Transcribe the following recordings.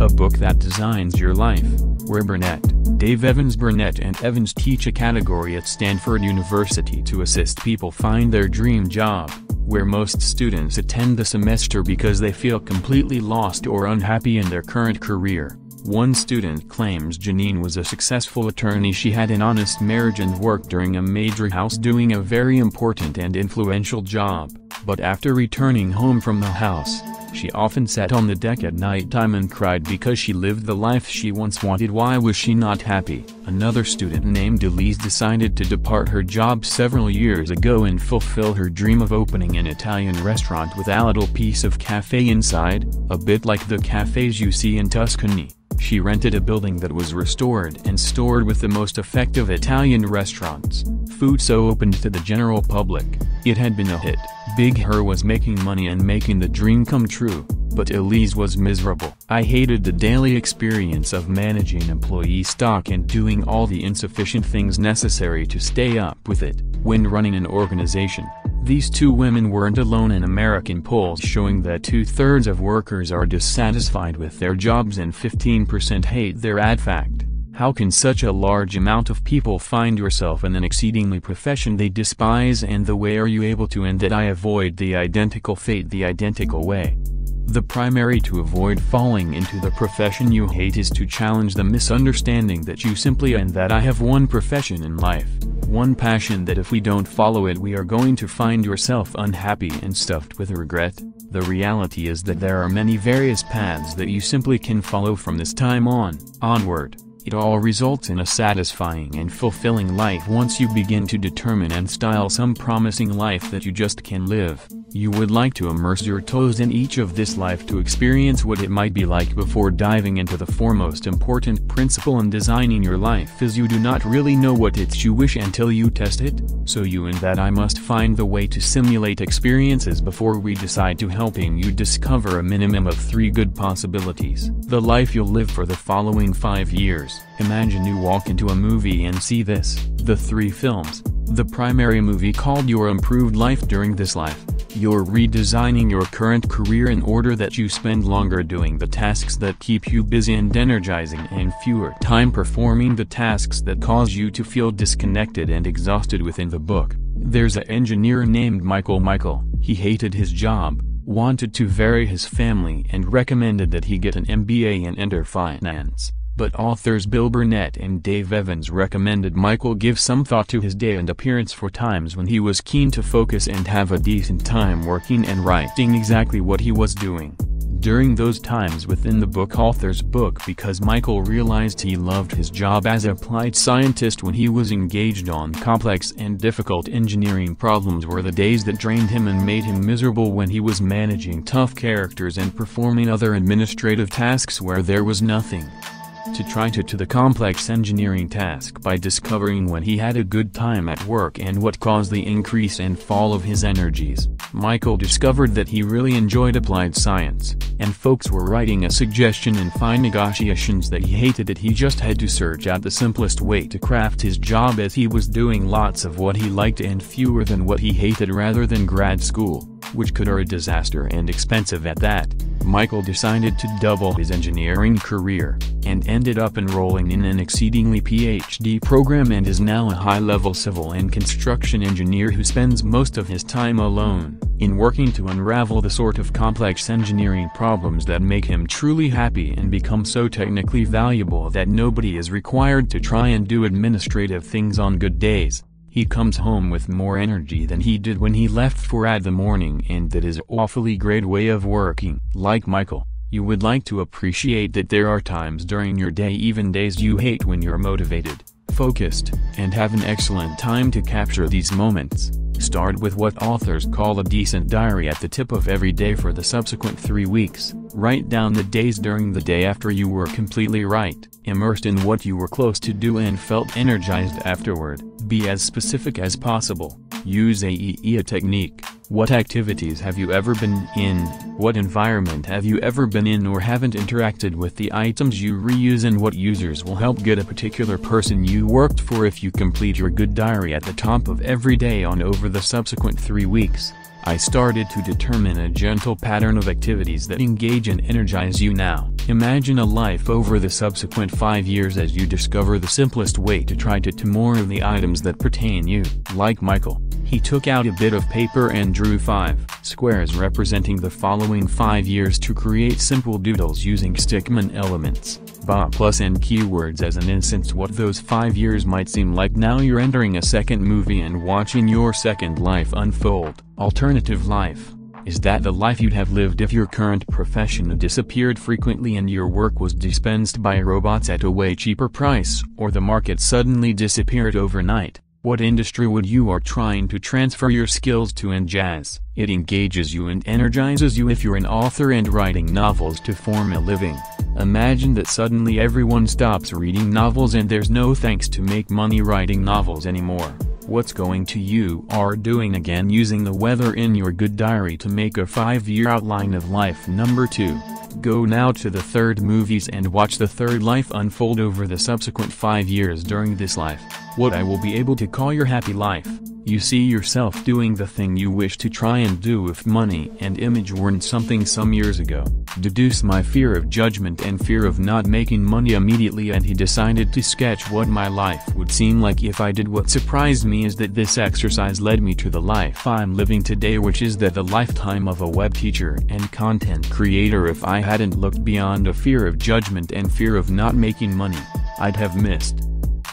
a book that designs your life, where Burnett, Dave Evans Burnett and Evans teach a category at Stanford University to assist people find their dream job, where most students attend the semester because they feel completely lost or unhappy in their current career. One student claims Janine was a successful attorney. She had an honest marriage and worked during a major house doing a very important and influential job, but after returning home from the house, she often sat on the deck at night time and cried because she lived the life she once wanted why was she not happy? Another student named Elise decided to depart her job several years ago and fulfill her dream of opening an Italian restaurant with a little piece of cafe inside, a bit like the cafes you see in Tuscany. She rented a building that was restored and stored with the most effective Italian restaurants. Food so opened to the general public. It had been a hit. Big Her was making money and making the dream come true, but Elise was miserable. I hated the daily experience of managing employee stock and doing all the insufficient things necessary to stay up with it. When running an organization, these two women weren't alone in American polls showing that two-thirds of workers are dissatisfied with their jobs and 15% hate their ad fact. How can such a large amount of people find yourself in an exceedingly profession they despise and the way are you able to and that I avoid the identical fate the identical way? The primary to avoid falling into the profession you hate is to challenge the misunderstanding that you simply and that I have one profession in life, one passion that if we don't follow it we are going to find yourself unhappy and stuffed with regret. The reality is that there are many various paths that you simply can follow from this time on, onward. It all results in a satisfying and fulfilling life once you begin to determine and style some promising life that you just can live. You would like to immerse your toes in each of this life to experience what it might be like before diving into the foremost important principle in designing your life is you do not really know what it's you wish until you test it, so you and that I must find the way to simulate experiences before we decide to helping you discover a minimum of three good possibilities. The life you'll live for the following five years. Imagine you walk into a movie and see this, the three films, the primary movie called Your Improved Life During This Life. You're redesigning your current career in order that you spend longer doing the tasks that keep you busy and energizing and fewer time performing the tasks that cause you to feel disconnected and exhausted within the book. There's a engineer named Michael Michael, he hated his job, wanted to vary his family and recommended that he get an MBA and enter finance. But authors Bill Burnett and Dave Evans recommended Michael give some thought to his day and appearance for times when he was keen to focus and have a decent time working and writing exactly what he was doing. During those times within the book author's book because Michael realized he loved his job as applied scientist when he was engaged on complex and difficult engineering problems were the days that drained him and made him miserable when he was managing tough characters and performing other administrative tasks where there was nothing to try to to the complex engineering task by discovering when he had a good time at work and what caused the increase and fall of his energies. Michael discovered that he really enjoyed applied science, and folks were writing a suggestion in fine negotiations that he hated it he just had to search out the simplest way to craft his job as he was doing lots of what he liked and fewer than what he hated rather than grad school, which could are a disaster and expensive at that. Michael decided to double his engineering career, and ended up enrolling in an exceedingly PhD program and is now a high-level civil and construction engineer who spends most of his time alone, in working to unravel the sort of complex engineering problems that make him truly happy and become so technically valuable that nobody is required to try and do administrative things on good days. He comes home with more energy than he did when he left for at the morning and that is awfully great way of working. Like Michael, you would like to appreciate that there are times during your day even days you hate when you're motivated, focused, and have an excellent time to capture these moments. Start with what authors call a decent diary at the tip of every day for the subsequent three weeks. Write down the days during the day after you were completely right, immersed in what you were close to do and felt energized afterward. Be as specific as possible. Use AEA technique. What activities have you ever been in? What environment have you ever been in or haven't interacted with the items you reuse and what users will help get a particular person you worked for if you complete your good diary at the top of every day on over the subsequent three weeks. I started to determine a gentle pattern of activities that engage and energize you now. Imagine a life over the subsequent five years as you discover the simplest way to try to to more of the items that pertain you. Like Michael, he took out a bit of paper and drew five squares representing the following five years to create simple doodles using stickman elements, BA plus and keywords as an instance what those five years might seem like now you're entering a second movie and watching your second life unfold. Alternative life is that the life you'd have lived if your current profession disappeared frequently and your work was dispensed by robots at a way cheaper price or the market suddenly disappeared overnight? What industry would you are trying to transfer your skills to in jazz? It engages you and energizes you if you're an author and writing novels to form a living. Imagine that suddenly everyone stops reading novels and there's no thanks to make money writing novels anymore. What's going to you are doing again using the weather in your good diary to make a 5-year outline of life number 2. Go now to the third movies and watch the third life unfold over the subsequent 5 years during this life. What I will be able to call your happy life. You see yourself doing the thing you wish to try and do if money and image weren't something some years ago. Deduce my fear of judgment and fear of not making money immediately and he decided to sketch what my life would seem like if I did what surprised me is that this exercise led me to the life I'm living today which is that the lifetime of a web teacher and content creator if I hadn't looked beyond a fear of judgment and fear of not making money, I'd have missed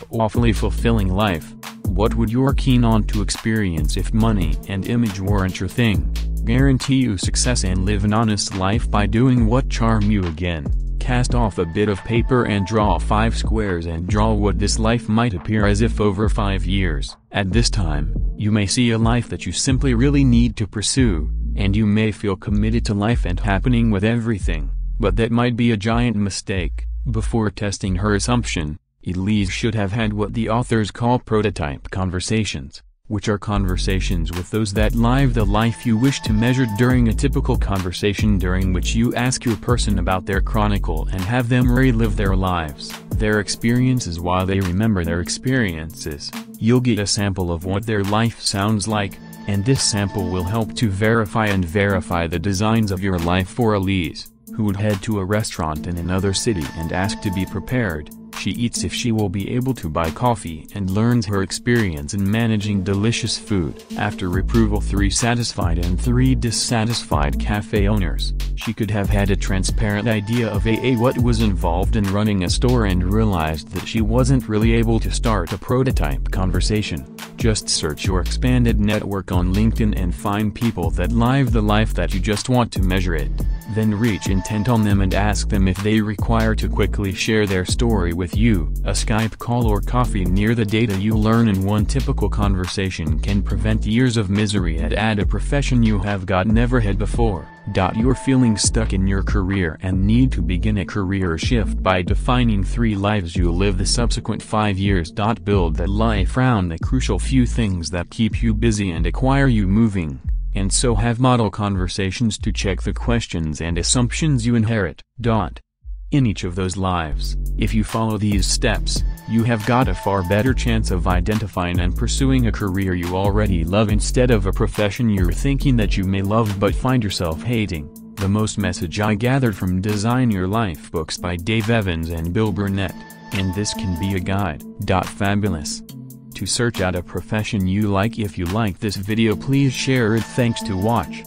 awfully fulfilling life. What would you are keen on to experience if money and image weren't your thing? Guarantee you success and live an honest life by doing what charm you again. Cast off a bit of paper and draw five squares and draw what this life might appear as if over five years. At this time, you may see a life that you simply really need to pursue, and you may feel committed to life and happening with everything, but that might be a giant mistake. Before testing her assumption, Elise should have had what the authors call prototype conversations, which are conversations with those that live the life you wish to measure during a typical conversation during which you ask your person about their chronicle and have them relive their lives, their experiences while they remember their experiences. You'll get a sample of what their life sounds like, and this sample will help to verify and verify the designs of your life for Elise, who would head to a restaurant in another city and ask to be prepared she eats if she will be able to buy coffee and learns her experience in managing delicious food. After approval 3 satisfied and 3 dissatisfied cafe owners, she could have had a transparent idea of AA what was involved in running a store and realized that she wasn't really able to start a prototype conversation. Just search your expanded network on LinkedIn and find people that live the life that you just want to measure it. Then reach intent on them and ask them if they require to quickly share their story with you. A Skype call or coffee near the data you learn in one typical conversation can prevent years of misery and add a profession you have got never had before. You're feeling stuck in your career and need to begin a career shift by defining three lives you live the subsequent five years. Build that life around the crucial few things that keep you busy and acquire you moving, and so have model conversations to check the questions and assumptions you inherit. Dot. In each of those lives, if you follow these steps, you have got a far better chance of identifying and pursuing a career you already love instead of a profession you're thinking that you may love but find yourself hating. The most message I gathered from Design Your Life books by Dave Evans and Bill Burnett, and this can be a guide. Fabulous. To search out a profession you like if you like this video please share it thanks to watch.